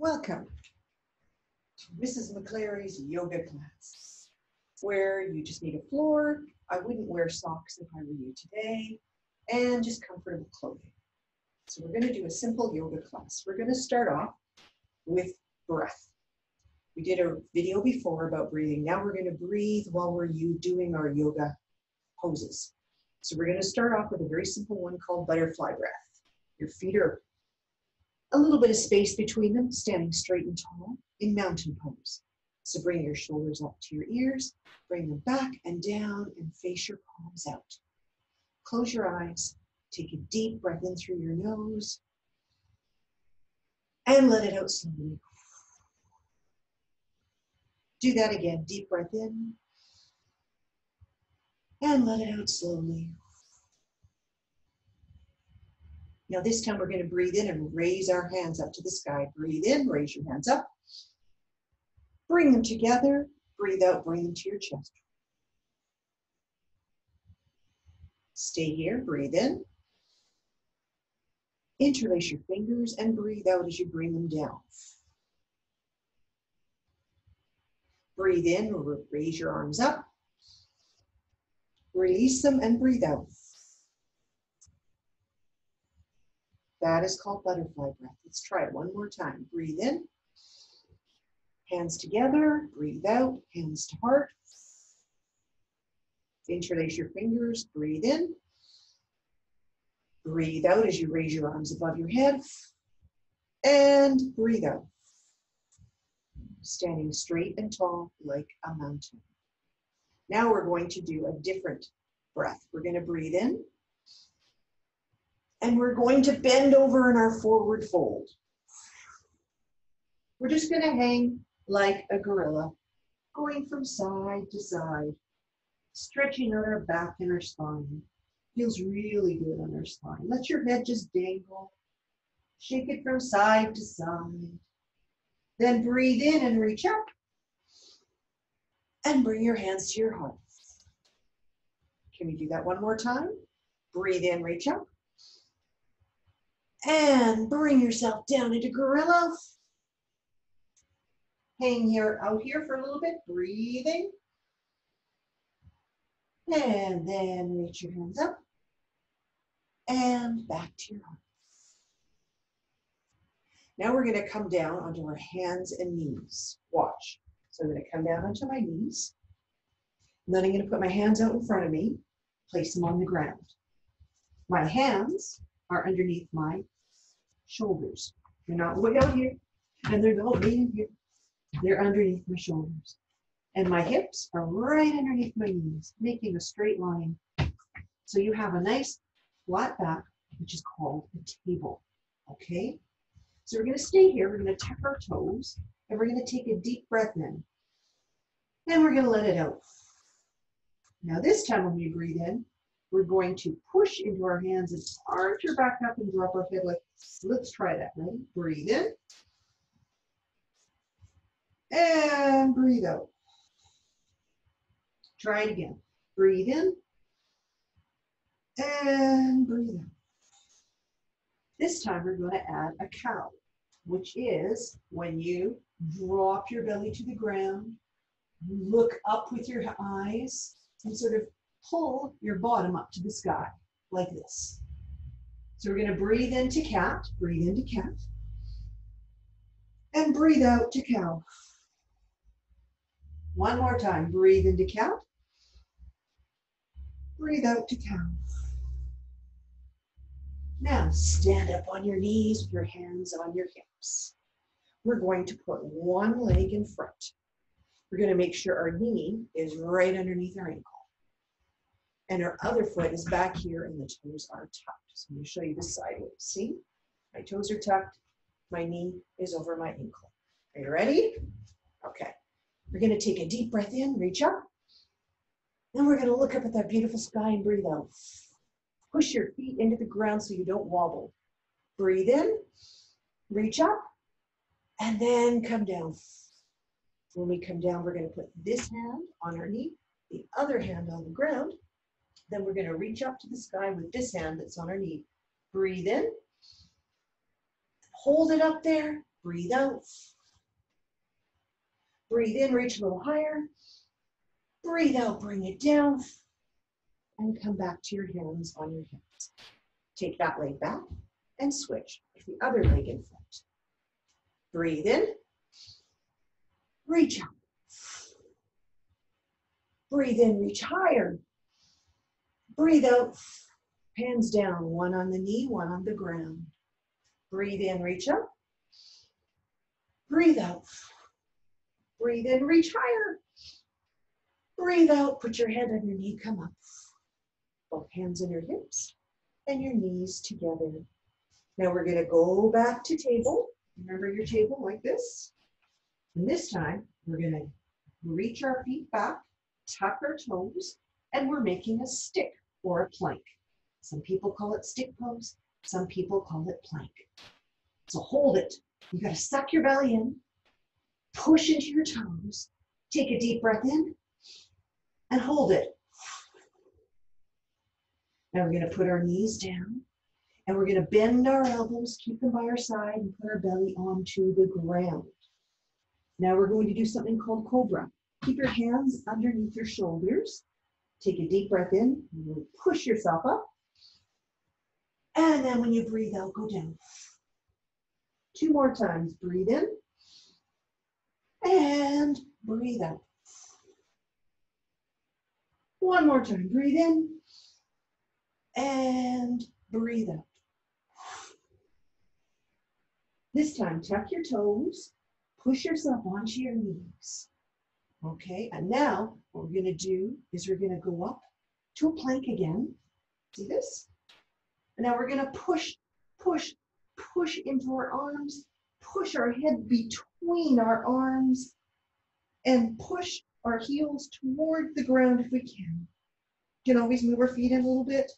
Welcome to Mrs. McClary's yoga class, where you just need a floor. I wouldn't wear socks if I were you today, and just comfortable clothing. So we're going to do a simple yoga class. We're going to start off with breath. We did a video before about breathing. Now we're going to breathe while we're you doing our yoga poses. So we're going to start off with a very simple one called butterfly breath. Your feet are a little bit of space between them, standing straight and tall in mountain pose. So bring your shoulders up to your ears, bring them back and down and face your palms out. Close your eyes, take a deep breath in through your nose, and let it out slowly. Do that again, deep breath in, and let it out slowly. Now this time we're going to breathe in and raise our hands up to the sky. Breathe in, raise your hands up. Bring them together. Breathe out, bring them to your chest. Stay here, breathe in. Interlace your fingers and breathe out as you bring them down. Breathe in, raise your arms up. Release them and breathe out. That is called butterfly breath. Let's try it one more time. Breathe in. Hands together. Breathe out. Hands to heart. Interlace your fingers. Breathe in. Breathe out as you raise your arms above your head. And breathe out. Standing straight and tall like a mountain. Now we're going to do a different breath. We're going to breathe in and we're going to bend over in our forward fold. We're just going to hang like a gorilla, going from side to side, stretching out our back and our spine. Feels really good on our spine. Let your head just dangle. Shake it from side to side. Then breathe in and reach up. And bring your hands to your heart. Can we do that one more time? Breathe in, reach up. And bring yourself down into gorilla. Hang here, out here for a little bit, breathing. And then reach your hands up and back to your heart. Now we're gonna come down onto our hands and knees. Watch. So I'm gonna come down onto my knees. And then I'm gonna put my hands out in front of me, place them on the ground. My hands are underneath my shoulders. They're not way out here, and they're not way in here. They're underneath my shoulders. And my hips are right underneath my knees, making a straight line. So you have a nice flat back, which is called a table. Okay? So we're going to stay here. We're to tuck our toes, and we're going to take a deep breath in. And we're going to let it out. Now, this time when we breathe in, we're going to push into our hands and arch our back up and drop our head like, let's try that, ready? Breathe in. And breathe out. Try it again. Breathe in. And breathe out. This time we're going to add a cow, which is when you drop your belly to the ground, look up with your eyes, and sort of pull your bottom up to the sky like this. So we're going to breathe into cat, breathe into cat, and breathe out to cow. One more time, breathe into cat, breathe out to cow. Now stand up on your knees with your hands on your hips. We're going to put one leg in front. We're going to make sure our knee is right underneath our ankle and her other foot is back here and the toes are tucked. So I'm going to show you this sideways. See? My toes are tucked. My knee is over my ankle. Are you ready? Okay. We're going to take a deep breath in, reach up. Then we're going to look up at that beautiful sky and breathe out. Push your feet into the ground so you don't wobble. Breathe in, reach up, and then come down. When we come down, we're going to put this hand on our knee, the other hand on the ground, then we're going to reach up to the sky with this hand that's on our knee. Breathe in. Hold it up there Breathe out. Breathe in, reach a little higher. Breathe out, bring it down. And come back to your hands on your hips. Take that leg back and switch with the other leg in front. Breathe in. Reach out. Breathe in, reach higher. Breathe out, hands down, one on the knee, one on the ground. Breathe in, reach up. Breathe out. Breathe in, reach higher. Breathe out, put your head on your knee, come up. Both hands on your hips and your knees together. Now we're gonna go back to table. Remember your table like this? And this time, we're gonna reach our feet back, tuck our toes, and we're making a stick or a plank. Some people call it stick pose. Some people call it plank. So hold it. You gotta suck your belly in, push into your toes, take a deep breath in, and hold it. Now we're gonna put our knees down, and we're gonna bend our elbows, keep them by our side, and put our belly onto the ground. Now we're going to do something called cobra. Keep your hands underneath your shoulders. Take a deep breath in, push yourself up. And then when you breathe out, go down. Two more times. Breathe in and breathe out. One more time. Breathe in and breathe out. This time, tuck your toes, push yourself onto your knees. Okay, and now what we're gonna do is we're gonna go up to a plank again. See this? And now we're gonna push, push, push into our arms, push our head between our arms, and push our heels toward the ground if we can. You can always move our feet in a little bit,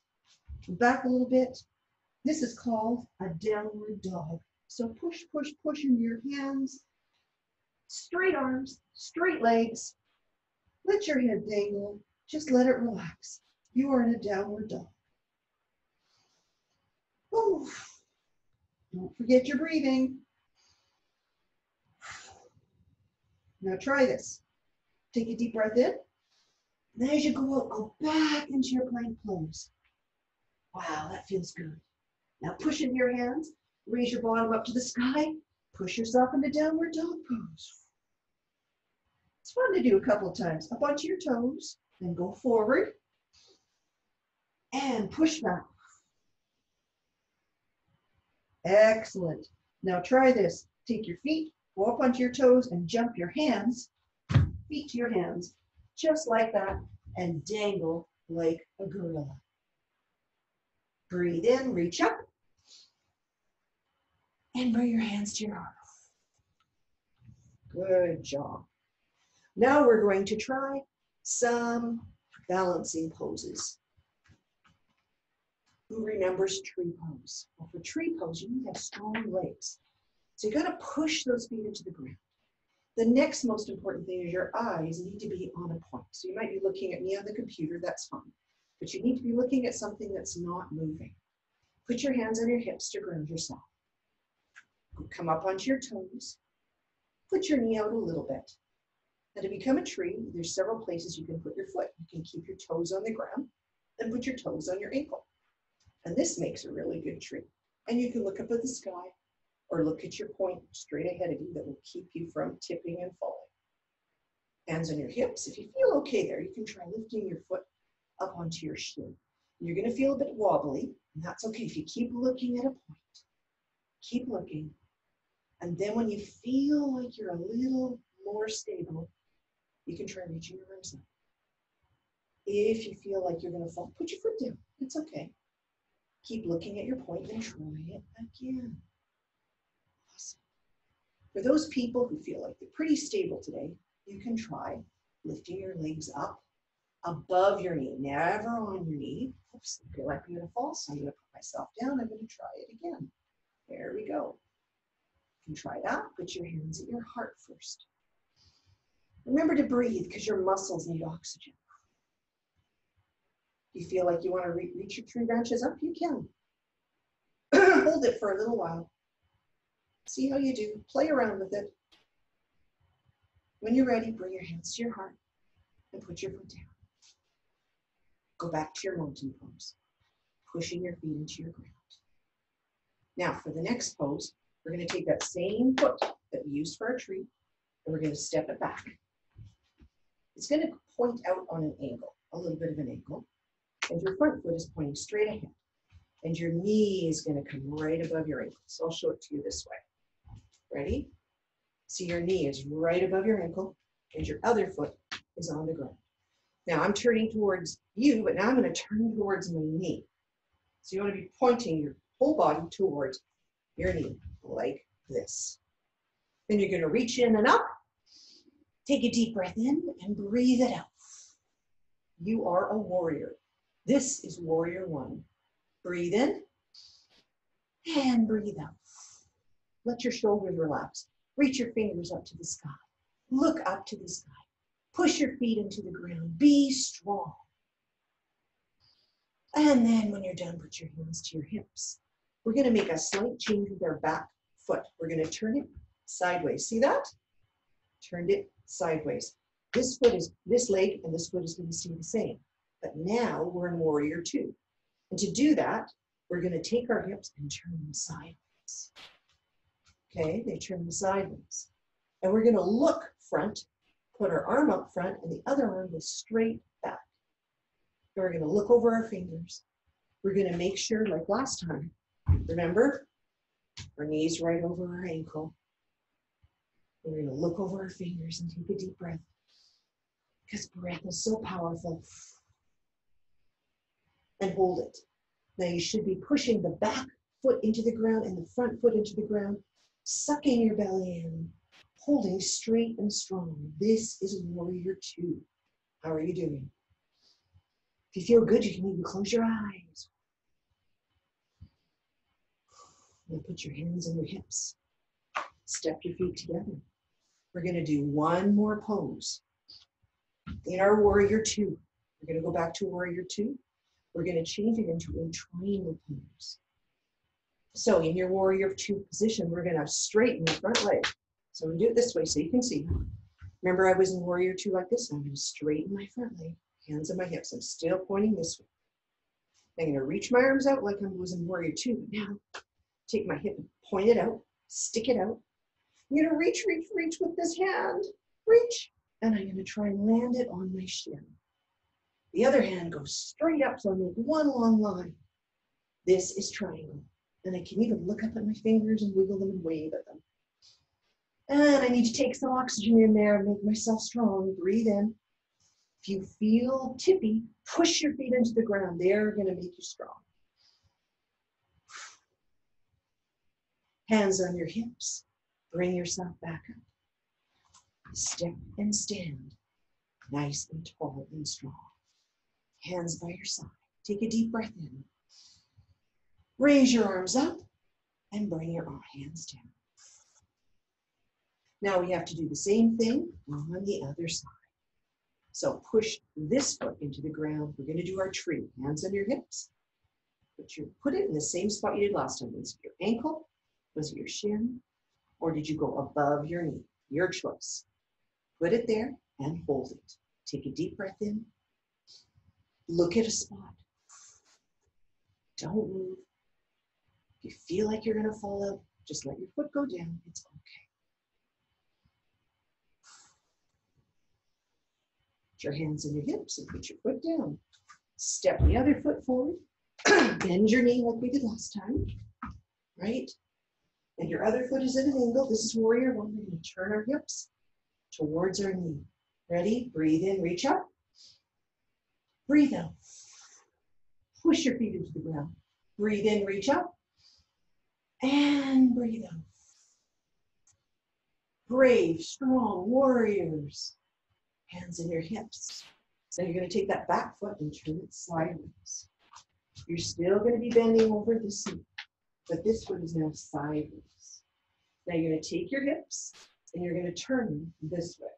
back a little bit. This is called a downward dog. So push, push, push into your hands, straight arms, straight legs. Let your head dangle. Just let it relax. You are in a downward dog. Don't forget your breathing. Now try this. Take a deep breath in. Then as you go out, go back into your plank pose. Wow, that feels good. Now push in your hands. Raise your bottom up to the sky. Push yourself into downward dog pose. Fun to do a couple of times. Up onto your toes, then go forward and push back. Excellent. Now try this. Take your feet, go up onto your toes and jump your hands, feet to your hands, just like that, and dangle like a gorilla. Breathe in, reach up, and bring your hands to your heart. Good job. Now we're going to try some balancing poses. Who remembers tree pose? Well, for tree pose, you need to have strong legs. So you gotta push those feet into the ground. The next most important thing is your eyes need to be on a point. So you might be looking at me on the computer, that's fine. But you need to be looking at something that's not moving. Put your hands on your hips to ground yourself. Come up onto your toes. Put your knee out a little bit. Now to become a tree, there's several places you can put your foot. You can keep your toes on the ground and put your toes on your ankle. And this makes a really good tree. And you can look up at the sky or look at your point straight ahead of you that will keep you from tipping and falling. Hands on your hips. If you feel okay there, you can try lifting your foot up onto your shin. You're gonna feel a bit wobbly, and that's okay if you keep looking at a point. Keep looking. And then when you feel like you're a little more stable, you can try reaching your arms up. If you feel like you're going to fall, put your foot down. It's okay. Keep looking at your point and try it again. Awesome. For those people who feel like they're pretty stable today, you can try lifting your legs up above your knee, never on your knee. Oops, I feel like I'm going to fall, so I'm going to put myself down. I'm going to try it again. There we go. You can try that. Put your hands at your heart first. Remember to breathe because your muscles need oxygen. You feel like you want to re reach your tree branches up, you can. Hold it for a little while. See how you do. Play around with it. When you're ready, bring your hands to your heart and put your foot down. Go back to your mountain pose, pushing your feet into your ground. Now, for the next pose, we're going to take that same foot that we used for our tree, and we're going to step it back. It's going to point out on an angle, a little bit of an angle, and your front foot is pointing straight ahead. And your knee is going to come right above your ankle. So I'll show it to you this way. Ready? See your knee is right above your ankle, and your other foot is on the ground. Now I'm turning towards you, but now I'm going to turn towards my knee. So you want to be pointing your whole body towards your knee, like this. Then you're going to reach in and up. Take a deep breath in and breathe it out. You are a warrior. This is warrior one. Breathe in and breathe out. Let your shoulders relax. Reach your fingers up to the sky. Look up to the sky. Push your feet into the ground. Be strong. And then when you're done, put your hands to your hips. We're going to make a slight change with our back foot. We're going to turn it sideways. See that? Turned it sideways. This foot is, this leg and this foot is going to stay the same. But now we're in warrior two. And to do that, we're going to take our hips and turn them sideways. Okay, they turn them sideways. And we're going to look front, put our arm up front, and the other arm goes straight back. And we're going to look over our fingers. We're going to make sure, like last time, remember, our knees right over our ankle. We're going to look over our fingers and take a deep breath. Because breath is so powerful. And hold it. Now you should be pushing the back foot into the ground and the front foot into the ground, sucking your belly in, holding straight and strong. This is warrior two. How are you doing? If you feel good, you can even close your eyes. And put your hands on your hips. Step your feet together. We're going to do one more pose. In our warrior two, we're going to go back to warrior two. We're going to change it into a triangle pose. So in your warrior two position, we're going to straighten the front leg. So we do it this way so you can see. Remember I was in warrior two like this. I'm going to straighten my front leg, hands on my hips. I'm still pointing this way. I'm going to reach my arms out like I was in warrior two. Now take my hip and point it out, stick it out. Going to reach, reach, reach with this hand. Reach. And I'm going to try and land it on my shin. The other hand goes straight up, so I make one long line. This is triangle. And I can even look up at my fingers and wiggle them and wave at them. And I need to take some oxygen in there and make myself strong. Breathe in. If you feel tippy, push your feet into the ground. They're going to make you strong. Hands on your hips. Bring yourself back up. Step and stand. Nice and tall and strong. Hands by your side. Take a deep breath in. Raise your arms up and bring your hands down. Now we have to do the same thing on the other side. So push this foot into the ground. We're going to do our tree. Hands on your hips. Put, your, put it in the same spot you did last time. Was it your ankle? Was it your shin? Or did you go above your knee? Your choice. Put it there and hold it. Take a deep breath in. Look at a spot. Don't move. If you feel like you're going to fall out, just let your foot go down. It's okay. Put your hands on your hips and put your foot down. Step the other foot forward. Bend your knee like we did last time. Right? And your other foot is at an angle. This is warrior one. We're going to turn our hips towards our knee. Ready? Breathe in, reach up. Breathe out. Push your feet into the ground. Breathe in, reach up. And breathe out. Brave, strong warriors. Hands in your hips. So you're going to take that back foot and turn it sideways. You're still going to be bending over the seat, but this one is now sideways. Now you're going to take your hips and you're going to turn this way.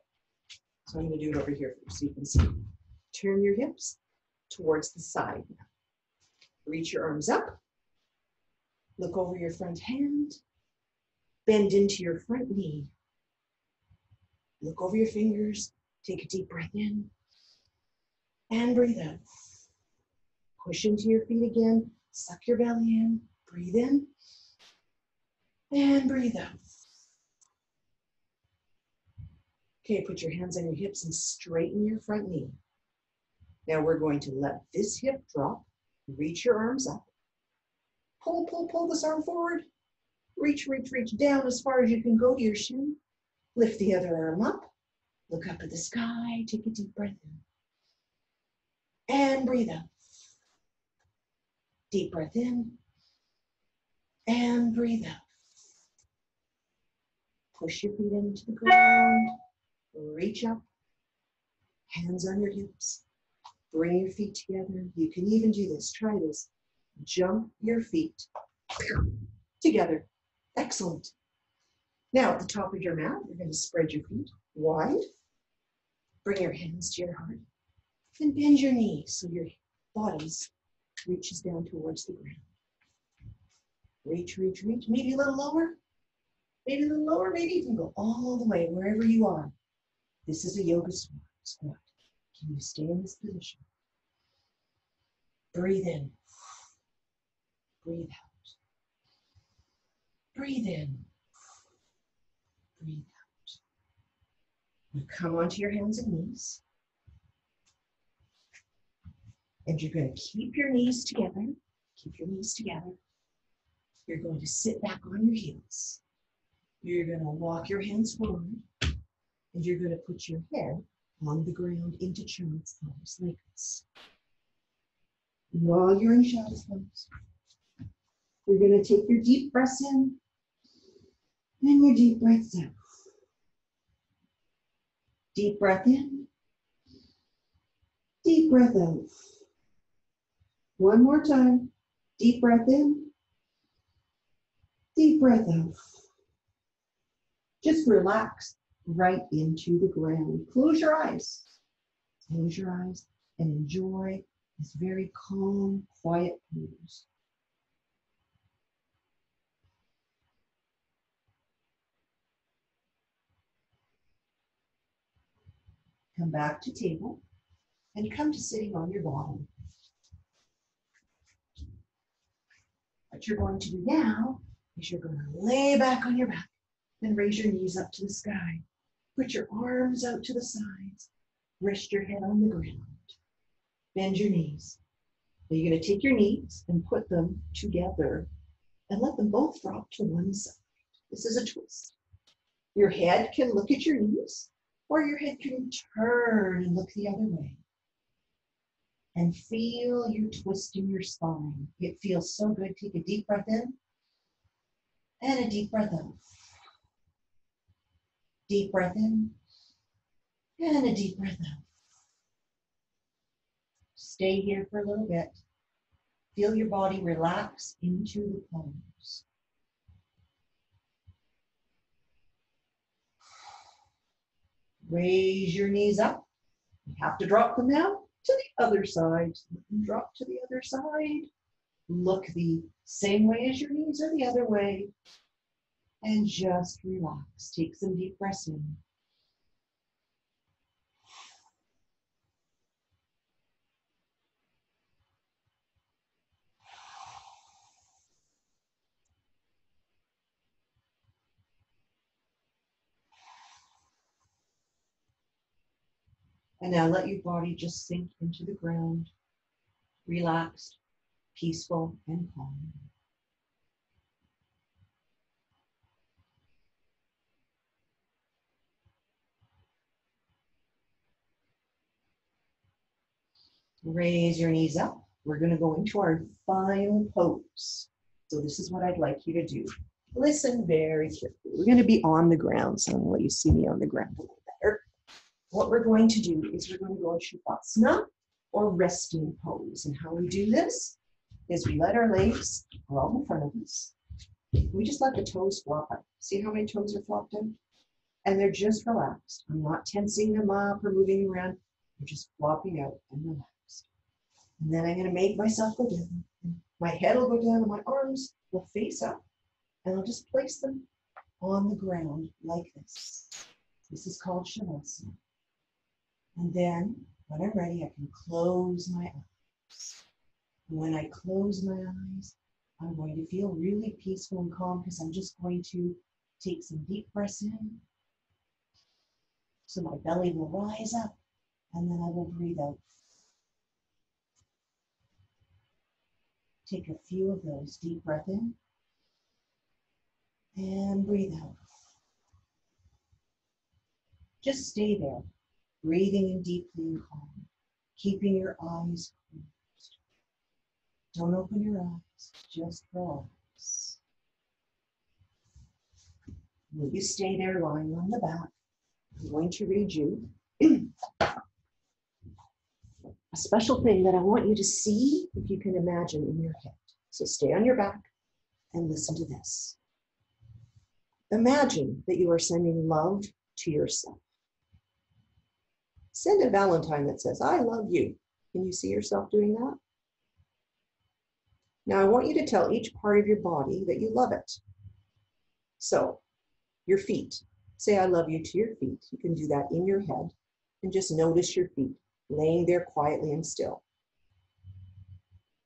So I'm going to do it over here for you so you can see. Turn your hips towards the side. Reach your arms up. Look over your front hand. Bend into your front knee. Look over your fingers. Take a deep breath in and breathe out. Push into your feet again. Suck your belly in. Breathe in and breathe out. Okay, put your hands on your hips and straighten your front knee. Now we're going to let this hip drop. Reach your arms up. Pull, pull, pull this arm forward. Reach, reach, reach down as far as you can go to your shin. Lift the other arm up. Look up at the sky. Take a deep breath in. And breathe out. Deep breath in. And breathe out. Push your feet into the ground. Reach up. Hands on your hips. Bring your feet together. You can even do this. Try this. Jump your feet together. Excellent. Now, at the top of your mat, you're going to spread your feet wide. Bring your hands to your heart. And bend your knees so your bottoms reaches down towards the ground. Reach, reach, reach. Maybe a little lower. Maybe a little lower. Maybe you can go all the way wherever you are. This is a yoga squat. Can you stay in this position? Breathe in. Breathe out. Breathe in. Breathe out. Now come onto your hands and knees. And you're going to keep your knees together. Keep your knees together. You're going to sit back on your heels. You're going to walk your hands forward. And you're going to put your head on the ground into child's pose like this. While you're in child's pose, you're going to take your deep breaths in and your deep breaths out. Deep breath in, deep breath out. One more time. Deep breath in, deep breath out. Just relax right into the ground. Close your eyes. Close your eyes and enjoy this very calm, quiet pose. Come back to table and come to sitting on your bottom. What you're going to do now is you're going to lay back on your back and raise your knees up to the sky. Put your arms out to the sides. Rest your head on the ground. Bend your knees. Now you're going to take your knees and put them together and let them both drop to one side. This is a twist. Your head can look at your knees or your head can turn and look the other way. And feel your twist in your spine. It feels so good. Take a deep breath in and a deep breath out. Deep breath in and a deep breath out. Stay here for a little bit. Feel your body relax into the pose. Raise your knees up. You have to drop them now to the other side. Drop to the other side. Look the same way as your knees or the other way and just relax. Take some deep breaths in. And now let your body just sink into the ground, relaxed, peaceful, and calm. Raise your knees up. We're going to go into our final pose. So this is what I'd like you to do. Listen very carefully. We're going to be on the ground, so I'm going to let you see me on the ground a little better. What we're going to do is we're going to go into Shavasana or resting pose. And how we do this is we let our legs out in front of us. We just let the toes flop out. See how many toes are flopped out? And they're just relaxed. I'm not tensing them up or moving around. They're just flopping out and relaxed. And then I'm going to make myself go down. My head will go down and my arms will face up. And I'll just place them on the ground like this. This is called Shavasana. And then when I'm ready, I can close my eyes. When I close my eyes, I'm going to feel really peaceful and calm because I'm just going to take some deep breaths in. So my belly will rise up and then I will breathe out. Take a few of those deep breath in and breathe out. Just stay there, breathing in deeply and calm, keeping your eyes closed. Don't open your eyes, just relax. Will you stay there lying on the back? I'm going to read you a special thing that I want you to see, if you can imagine, in your head. So stay on your back and listen to this. Imagine that you are sending love to yourself. Send a Valentine that says, I love you. Can you see yourself doing that? Now, I want you to tell each part of your body that you love it. So, your feet. Say, I love you to your feet. You can do that in your head and just notice your feet laying there quietly and still.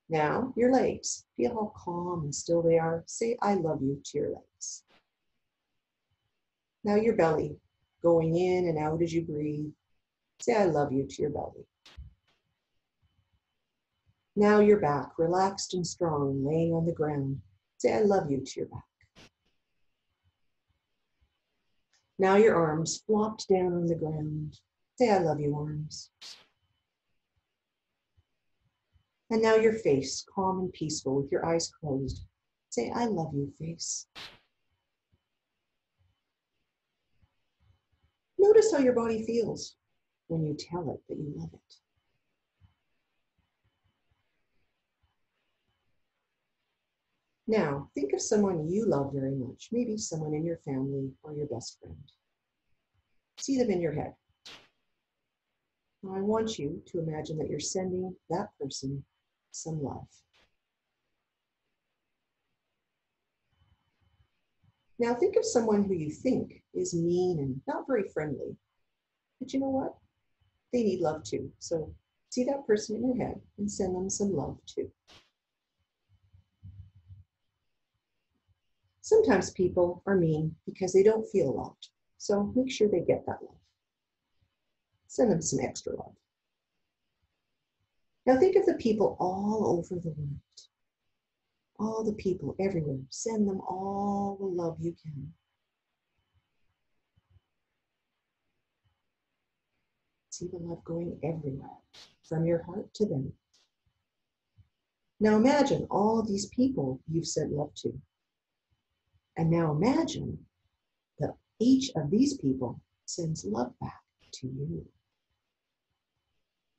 Now, your legs. Feel how calm and still they are. Say, I love you to your legs. Now, your belly going in and out as you breathe. Say, I love you to your belly. Now, your back, relaxed and strong, laying on the ground. Say, I love you to your back. Now your arms flopped down on the ground. Say, I love you, arms. And now your face, calm and peaceful with your eyes closed. Say, I love you, face. Notice how your body feels when you tell it that you love it. Now, think of someone you love very much, maybe someone in your family or your best friend. See them in your head. Now, I want you to imagine that you're sending that person some love. Now, think of someone who you think is mean and not very friendly. But you know what? They need love too. So see that person in your head and send them some love too. Sometimes people are mean because they don't feel loved. So make sure they get that love. Send them some extra love. Now think of the people all over the world. All the people everywhere. Send them all the love you can. See the love going everywhere, from your heart to them. Now imagine all these people you've sent love to. And now imagine that each of these people sends love back to you.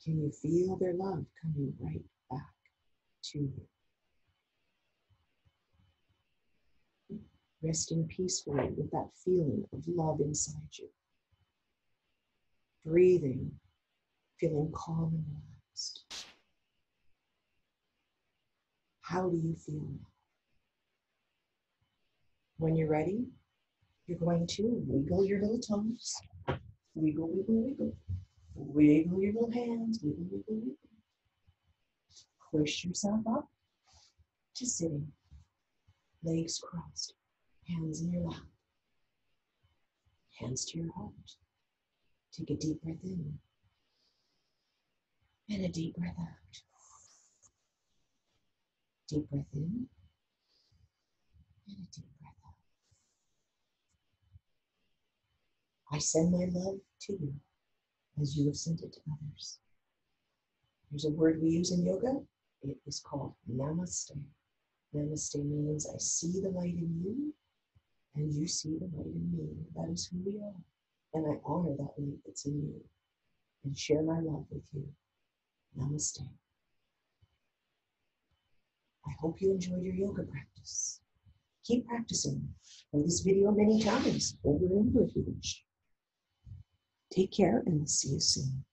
Can you feel their love coming right back to you? Resting peacefully with that feeling of love inside you. Breathing, feeling calm and relaxed. How do you feel now? When you're ready, you're going to wiggle your little toes. Wiggle, wiggle, wiggle. Wiggle your little hands. Wiggle, wiggle, wiggle. Push yourself up to sitting. Legs crossed. Hands in your lap. Hands to your heart. Take a deep breath in. And a deep breath out. Deep breath in. And a deep I send my love to you as you have sent it to others. There's a word we use in yoga. It is called namaste. Namaste means I see the light in you and you see the light in me. That is who we are. And I honor that light that's in you and share my love with you. Namaste. I hope you enjoyed your yoga practice. Keep practicing. This video many times over and over wish. Take care and we'll see you soon.